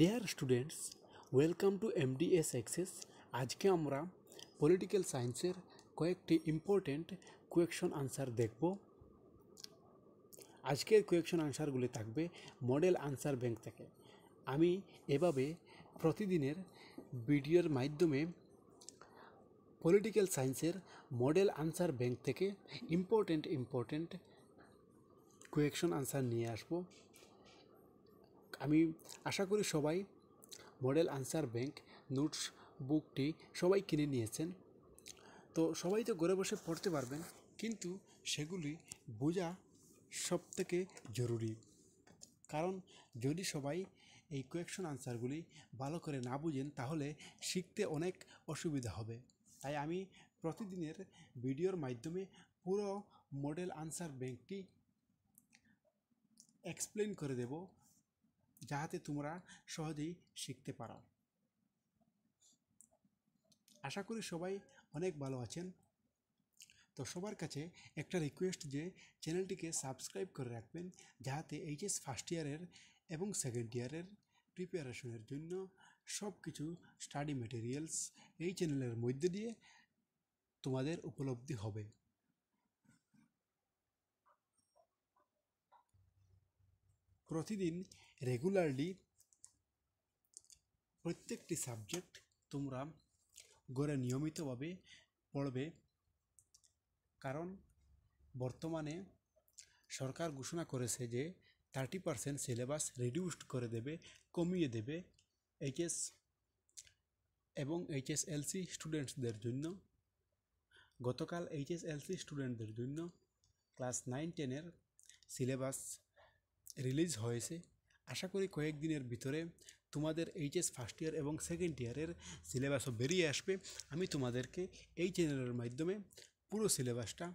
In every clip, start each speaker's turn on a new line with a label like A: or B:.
A: Dear students welcome to MDS access আজকে আমরা political সায়েন্সের কয়েকটি ইম্পর্টেন্ট কোয়েকশন আনসার দেখব। আজকের কোয়েকশন আনসারগুলি থাকবে মডেল আনসার ব্যাংক থেকে। আমি এভাবে প্রতিদিনের ভিডিওর মাধ্যমে পলিটিক্যাল সায়েন্সের মডেল আনসার ব্যাংক থেকে ইম্পর্টেন্ট ইম্পর্টেন্ট কোয়েকশন আনসার নিয়ে আসব। আমি আশা করি সবাই মডেল আনসার ব্যাংক নোটস বুকটি সবাই কিনে নিয়েছেন। তো সবাই তো ঘরে বসে পড়তে পারবেন, কিন্তু সেগুলি বোঝা সব থেকে জরুরি। কারণ যদি সবাই এই কোয়েকশন আনসারগুলি ভালো করে না বুঝেন, তাহলে শিখতে অনেক অসুবিধা হবে। তাই আমি প্রতিদিনের ভিডিওর মাধ্যমে পুরো মডেল আনসার ব্যাংকটি এক্সপ্লেন করে দেব। যাহাতে তোমরা সহজেই শিখতে পারো। আশা করি সবাই অনেক ভালো আছেন। তো সবার কাছে একটা রিকোয়েস্ট যে, চ্যানেলটিকে সাবস্ক্রাইব করে রাখবেন, যাহাতে এইচএস ফার্স্ট ইয়ারের এবং সেকেন্ড ইয়ারের প্রিপারেশনের জন্য সব কিছু স্টাডি মেটেরিয়ালস এই চ্যানেলের মধ্যে দিয়ে তোমাদের উপলব্ধি হবে। প্রতিদিন রেগুলারলি প্রত্যেকটি সাবজেক্ট তোমরা গড়ে নিয়মিতভাবে পড়বে। কারণ বর্তমানে সরকার ঘোষণা করেছে যে থার্টি পারসেন্ট সিলেবাস রিডিউসড করে দেবে, কমিয়ে দেবে এইচএস এবং এইচএস এলসি স্টুডেন্টসদের জন্য। গতকাল এইচএস এলসি স্টুডেন্টদের জন্য ক্লাস নাইন টেনের সিলেবাস রিলিজ হয়েছে। আশা করি কয়েকদিনের ভিতরে তোমাদের এইচএস ফার্স্ট ইয়ার এবং সেকেন্ড ইয়ারের সিলেবাসও বেরিয়ে আসবে। আমি তোমাদেরকে এই চ্যানেলের মাধ্যমে পুরো সিলেবাসটা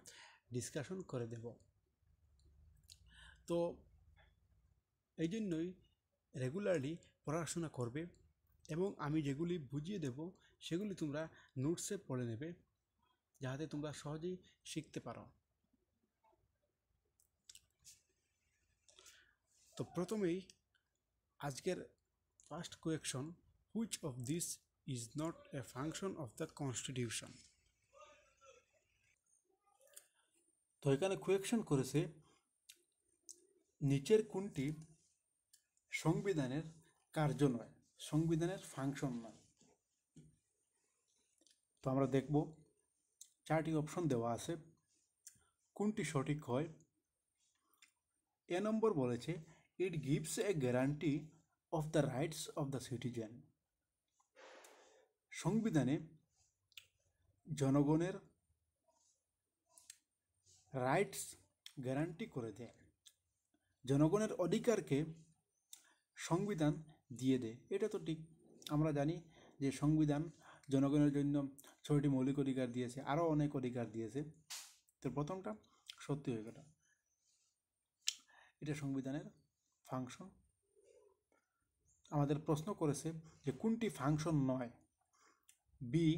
A: ডিসকাশন করে দেব। তো এই জন্যই রেগুলারলি পড়াশোনা করবে এবং আমি যেগুলি বুঝিয়ে দেব, সেগুলি তোমরা নোটসে পড়ে নেবে, যাতে তোমরা সহজেই শিখতে পারো। তো প্রথমেই আজকের first question which of this is not a function of the constitution তো এখানে কোয়েকশন করেছে, নিচের কোনটি সংবিধানের কার্য নয় সংবিধানের ফাংশন নয়। তো আমরা দেখব, চারটি অপশন দেওয়া আছে। কোনটি সঠিক হয়? এ নম্বর বলেছে it gives a guarantee of the rights of the citizen সংবিধানে জনগণের রাইটস গ্যারান্টি করে দেয়। জনগণের অধিকারকে সংবিধান দিয়ে দেয়। এটা তো ঠিক। আমরা জানি যে সংবিধান জনগণের জন্য ছয়টি মৌলিক অধিকার দিয়েছে, আরও অনেক অধিকার দিয়েছে। তো প্রথমটা সত্যি হয়ে গেল। এটা সংবিধানের ফাংশন? আমাদের প্রশ্ন করেছে যে কোনটি ফাংশন নয়? B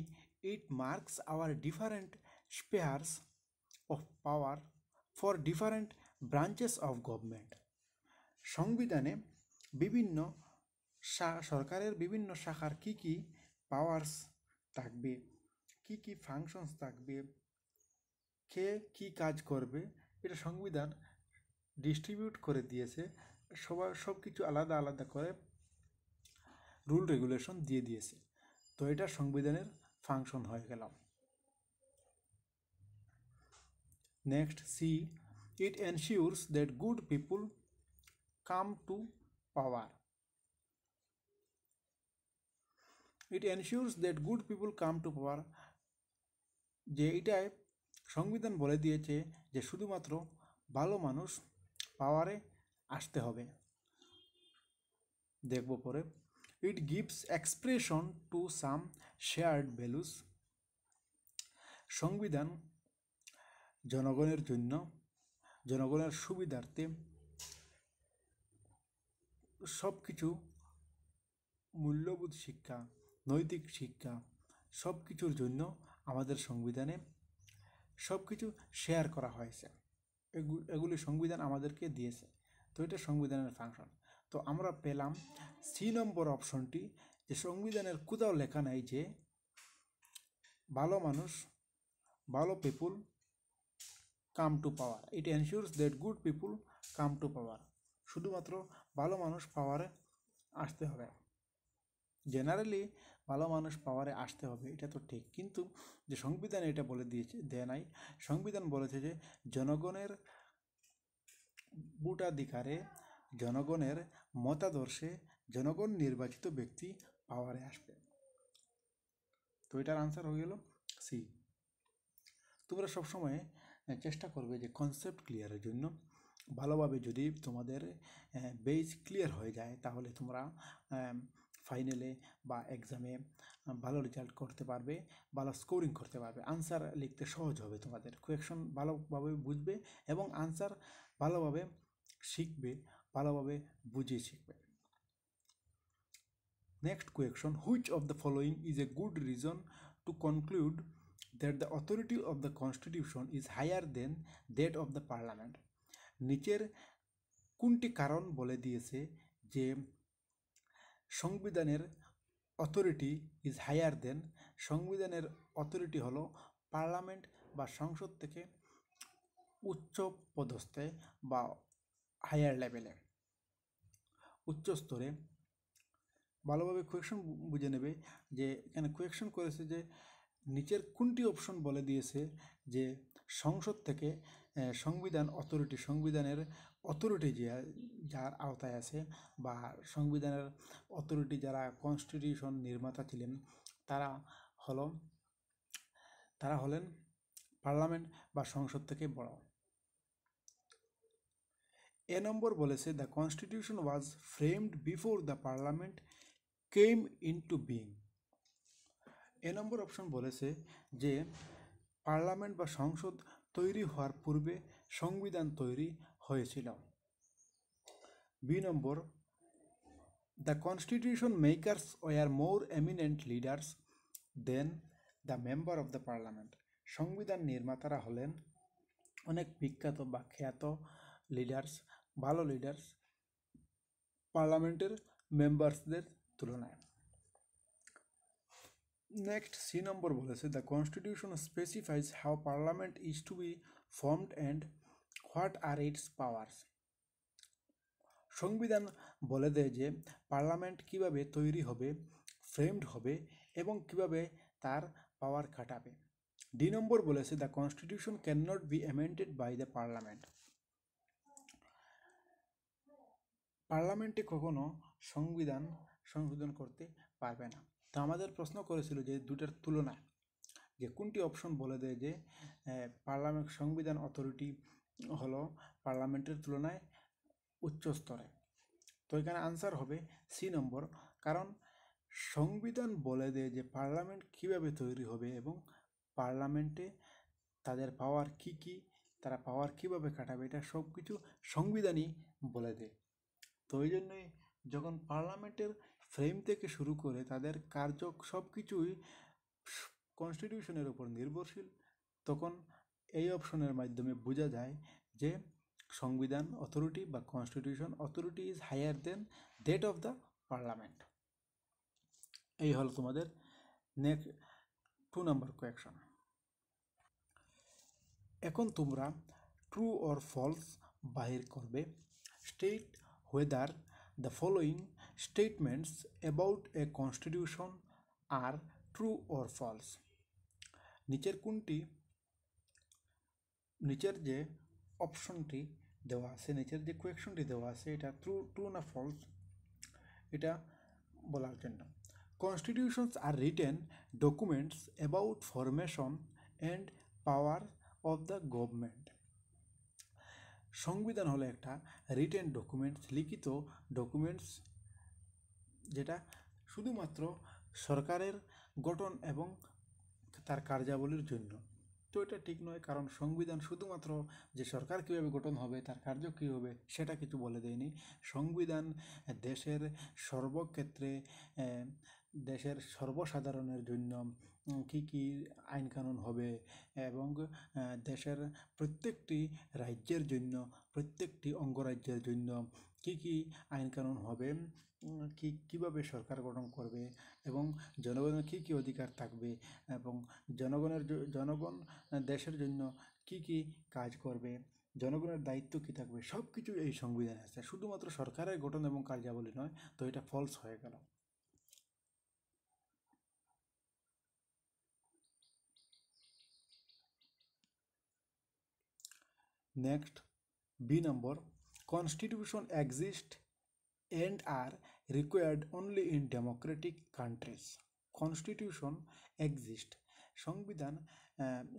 A: it marks our different spheres of power for different branches of government. সংবিধানে বিভিন্ন সরকারের বিভিন্ন শাখার কি কি পাওয়ার্স থাকবে? কি কি ফাংশনস থাকবে? কে কি কাজ করবে? এটা সংবিধান ডিস্ট্রিবিউট করে দিয়েছে। সবার সব কিছু আলাদা আলাদা করে রুল রেগুলেশন দিয়ে দিয়েছে। তো এটা সংবিধানের ফাংশন হয়ে গেল। Next, C, it ensures that good people come to power. It ensures that good people come to power, যে এটাই সংবিধান বলে দিয়েছে যে শুধুমাত্র ভালো মানুষ পাওয়ারে আসতে হবে। দেখব পরে। It gives expression to some shared values সংবিধান জনগণের জন্য, জনগণের সুবিধার্থে সব কিছু মূল্যবোধ শিক্ষা, নৈতিক শিক্ষা সব কিছুর জন্য আমাদের সংবিধানে সব কিছু শেয়ার করা হয়েছে। এগুলি সংবিধান আমাদেরকে দিয়েছে। তো এটা সংবিধানের ফাংশন। তো আমরা পেলাম
B: সি নম্বর অপশনটি। যে সংবিধানের কোথাও লেখা নাই যে ভালো মানুষ, ভালো people come to power it ensures that good people come to power শুধুমাত্র ভালো মানুষ পাওয়ারে আসতে হবে। জেনারেলি ভালো মানুষ পাওয়ারে আসতে হবে, এটা তো ঠিক। কিন্তু যে সংবিধান এটা বলে দিয়েছে, দেয় নাই। সংবিধান বলেছে যে জনগণের ভোটাধিকারে জনগণের মতাদর্শে জনগণ নির্বাচিত ব্যক্তি পাওয়ারে আসবে। তো এটার আনসার হয়ে গেল সি তোমরা সবসময় চেষ্টা করবে যে কনসেপ্ট ক্লিয়ারের জন্য। ভালোভাবে যদি তোমাদের বেস ক্লিয়ার হয়ে যায়, তাহলে তোমরা ফাইনালে বা এক্সামে ভালো রেজাল্ট করতে পারবে, ভালো স্কোরিং করতে পারবে। আনসার লিখতে সহজ হবে তোমাদের। কোয়েকশন ভালোভাবে বুঝবে এবং আনসার ভালোভাবে শিখবে, ভালোভাবে বুঝে শিখবে। Next question which of the following is a good reason to conclude that the authority of the constitution is higher than that of the parliament নিচের কোনটি কারণ বলে দিয়েছে যে সংবিধানের অথরিটি ইজ হায়ার দেন সংবিধানের অথরিটি হলো পার্লামেন্ট বা সংসদ থেকে উচ্চ পদস্থে বা হায়ার লেভেলে উচ্চ স্তরে ভালোভাবে কোয়েকশন বুঝে নেবে যে এখানে কোয়েকশন করেছে যে, নিচের কোনটি অপশন বলে দিয়েছে যে, সংসদ থেকে সংবিধান অথরিটি সংবিধানের অথরিটি যে, যার আওতায় আছে বা সংবিধানের অথরিটি যারা কনস্টিটিউশন নির্মাতা ছিলেন, তারা হল, তারা হলেন পার্লামেন্ট বা সংসদ থেকে বড়। এ নম্বর বলেছে the constitution was framed before the parliament came into being A number option বলেছে যে পার্লামেন্ট বা সংসদ তৈরি হওয়ার পূর্বে সংবিধান তৈরি হয়েছিল। B number the constitution makers were more eminent leaders than the member of the parliament সংবিধান নির্মাতারা হলেন অনেক বিখ্যাত বা খ্যাত লিডার্স ভালো লিডার্স পার্লামেন্টের মেম্বার্সদের তুলনায়। নেক্সট সি নম্বর বলেছে the constitution specifies how parliament is to be formed and what are its powers সংবিধান বলে দেয় যে, পার্লামেন্ট কীভাবে তৈরি হবে ফ্রেমড হবে এবং কীভাবে তার পাওয়ার খাটাবে। ডি নম্বর বলেছে the constitution cannot be amended by the parliament পার্লামেন্টে কখনো সংবিধান সংশোধন করতে পারবে না। তো আমাদের প্রশ্ন করেছিল যে দুটার তুলনা, যে কোনটি অপশন বলে দেয় যে পার্লামেন্ট সংবিধান অথরিটি হলো পার্লামেন্টের তুলনায় উচ্চ স্তরে। তো এখানে আনসার হবে সি নম্বর কারণ সংবিধান বলে দেয় যে পার্লামেন্ট কীভাবে তৈরি হবে এবং পার্লামেন্টে তাদের পাওয়ার কি কি, তারা পাওয়ার কীভাবে কাটাবে এটা সব কিছু সংবিধানই বলে দেয়। তো ওই জন্যই যখন পার্লামেন্টের ফ্রেম থেকে শুরু করে তাদের কার্য সব কিছুই কনস্টিটিউশনের উপর নির্ভরশীল, তখন এই অপশনের মাধ্যমে বোঝা যায় যে সংবিধান অথরিটি বা constitution authority is higher than that of the parliament এই হলো তোমাদের নেক্সট টু নাম্বার কোয়েকশন এখন তোমরা ট্রু অর ফলস বাহির করবে state whether the following statements about a constitution are true or false. নিচের কোনটি? নিচের যে অপশনটি দেওয়া আছে, নিচের যে কোয়েকশনটি দেওয়া আছে, এটা ট্রু ট্রু না ফলস এটা বলার জন্য। Constitutions are written documents about formation and power of the government সংবিধান হলো একটা রিটেন ডকুমেন্টস লিখিত ডকুমেন্টস যেটা শুধুমাত্র সরকারের গঠন এবং তার কার্যাবলীর জন্য। তো এটা ঠিক নয়, কারণ সংবিধান শুধুমাত্র যে সরকার কীভাবে গঠন হবে, তার কার্য কী হবে, সেটা কিছু বলে দেয়নি। সংবিধান দেশের সর্বক্ষেত্রে দেশের সর্বসাধারণের জন্য কী কী আইন কানুন হবে এবং দেশের প্রত্যেকটি রাজ্যের জন্য, প্রত্যেকটি অঙ্গরাজ্যের জন্য কী কী আইন কানুন হবে কি, কীভাবে সরকার গঠন করবে এবং জনগণের কী কী অধিকার থাকবে এবং জনগণের জনগণ দেশের জন্য কি কি কাজ করবে, জনগণের দায়িত্ব কী থাকবে সব কিছু এই সংবিধানে আছে। শুধুমাত্র সরকারের গঠন এবং কার্যাবলী নয়, তো এটা ফলস হয়ে গেল। Next, B number Constitution exist and are required only in democratic countries. Constitution exist সংবিধান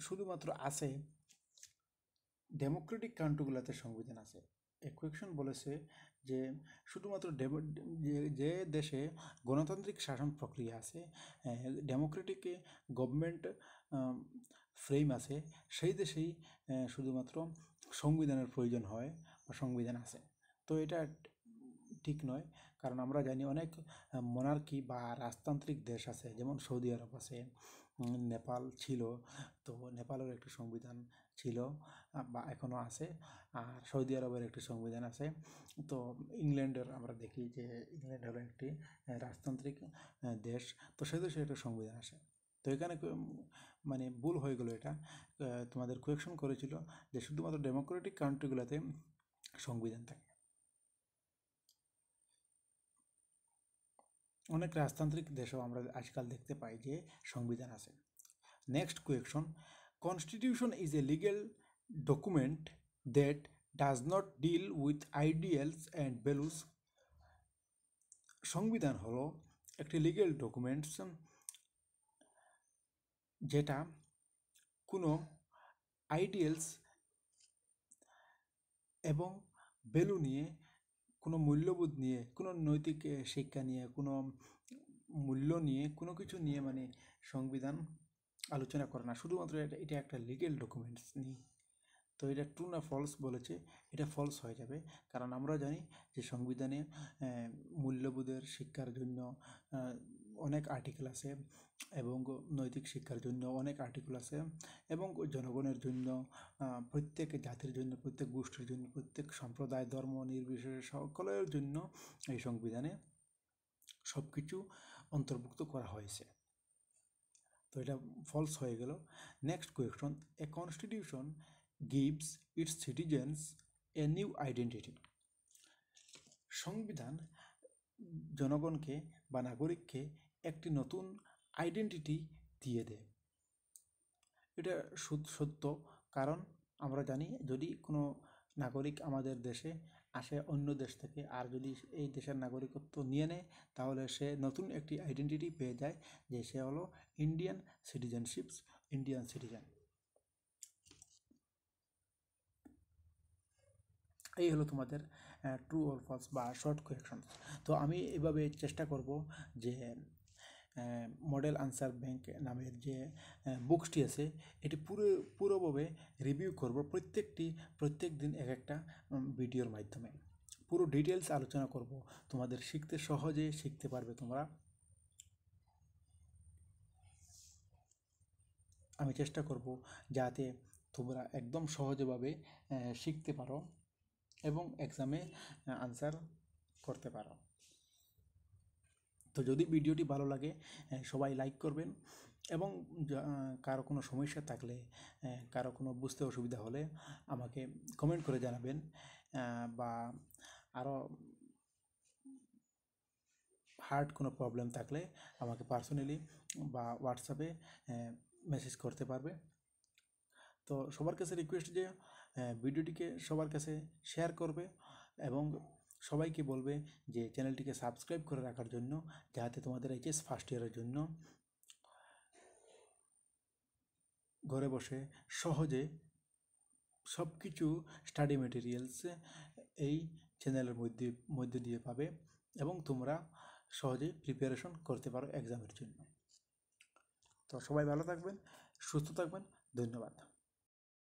B: শুধুমাত্র আছে ডেমোক্রেটিক কান্ট্রিগুলোতে সংবিধান আছে ইকুয়েশন বলেছে যে শুধুমাত্র যে দেশে গণতান্ত্রিক শাসন প্রক্রিয়া আছে ডেমোক্রেটিক গভর্নমেন্ট ফ্রেম আছে সেই দেশেই শুধুমাত্র সংবিধানের প্রয়োজন হয় বা সংবিধান আছে। তো এটা ঠিক নয়। কারণ আমরা জানি অনেক মনার্কি বা রাজতান্ত্রিক দেশ আছে, যেমন সৌদি আরব আছে নেপাল ছিল। তো নেপালের একটি সংবিধান ছিল বা এখনও আছে। আর সৌদি আরবের একটি সংবিধান আছে। তো ইংল্যান্ডের আমরা দেখি যে ইংল্যান্ড হলো একটি রাজতান্ত্রিক দেশ। তো সে একটা সংবিধান আছে। তো এখানে মানে ভুল হয়ে গেলো এটা। তোমাদের কোয়েকশন করেছিল যে শুধুমাত্র ডেমোক্রেটিক কান্ট্রিগুলোতে সংবিধান থাকে। অনেক রাজতান্ত্রিক দেশেও আমরা আজকাল দেখতে পাই যে সংবিধান আছে। Next question constitution is a legal document that does not deal with ideals and values সংবিধান হলো একটি লিগেল ডকুমেন্টস যেটা কোনো আইডিয়ালস এবং ভ্যালু নিয়ে, কোনো মূল্যবোধ নিয়ে, কোনো নৈতিক শিক্ষা নিয়ে, কোনো মূল্য নিয়ে, কোনো কিছু নিয়ে মানে সংবিধান আলোচনা করে না। শুধুমাত্র এটা এটা একটা লিগেল ডকুমেন্টস নিয়ে। তো এটা ট্রু না ফলস বলেছে, এটা ফলস হয়ে যাবে। কারণ আমরা জানি যে সংবিধানে মূল্যবোধের শিক্ষার জন্য অনেক আর্টিকেল আছে এবং নৈতিক শিক্ষার জন্য অনেক আর্টিকেল আছে এবং জনগণের জন্য প্রত্যেক জাতির জন্য, প্রত্যেক গোষ্ঠীর জন্য, প্রত্যেক সম্প্রদায়, ধর্ম, নির্বিশেষে সকলের জন্য এই সংবিধানে সব কিছু অন্তর্ভুক্ত করা হয়েছে। তো এটা ফলস হয়ে গেল। Next question a constitution gives its citizens a new identity সংবিধান জনগণকে বা নাগরিককে একটি নতুন আইডেন্টিটি দিয়ে দেয়। এটা সত্য। কারণ আমরা জানি যদি কোনো নাগরিক আমাদের দেশে আসে অন্য দেশ থেকে আর যদি এই দেশের নাগরিকত্ব নিয়ে নেয়, তাহলে সে নতুন একটি আইডেন্টিটি পেয়ে যায় যে সে হলো ইন্ডিয়ান সিটিজেনশিপস ইন্ডিয়ান সিটিজেন এই হলো তোমাদের ট্রু অর ফলস বা শর্ট কোয়েকশন তো আমি এভাবে চেষ্টা করব যে মডেল আনসার ব্যাংক নামের যে বুকসটি আছে, এটি পুরো, পুরোভাবে রিভিউ করব প্রত্যেকটি, প্রত্যেক দিন এক একটা ভিডিওর মাধ্যমে। পুরো ডিটেলস আলোচনা করব, তোমাদের শিখতে সহজে শিখতে পারবে তোমরা। আমি চেষ্টা করব যাতে তোমরা একদম সহজভাবে শিখতে পারো এবং এক্সামে আনসার করতে পারো। তো যদি ভিডিওটি ভালো লাগে সবাই লাইক করবেন এবং কারও কোনো সমস্যা থাকলে কারও কোনো বুঝতে অসুবিধা হলে আমাকে কমেন্ট করে জানাবেন বা আরও হার্ড কোনো প্রবলেম থাকলে আমাকে পার্সোনালি বা হোয়াটসঅ্যাপে মেসেজ করতে পারবে। তো সবার কাছে রিকোয়েস্ট যে ভিডিওটিকে সবার কাছে শেয়ার করবে এবং সবাইকে বলবে যে চ্যানেলটিকে সাবস্ক্রাইব করে রাখার জন্য, যাতে তোমাদের এইচএস ফার্স্ট ইয়ারের জন্য ঘরে বসে সহজে সব কিছু স্টাডি মেটেরিয়ালস এই চ্যানেলের মধ্যে মধ্যে দিয়ে পাবে এবং তোমরা সহজে প্রিপারেশন করতে পারো এক্সামের জন্য। তো সবাই ভালো থাকবেন, সুস্থ থাকবেন, ধন্যবাদ।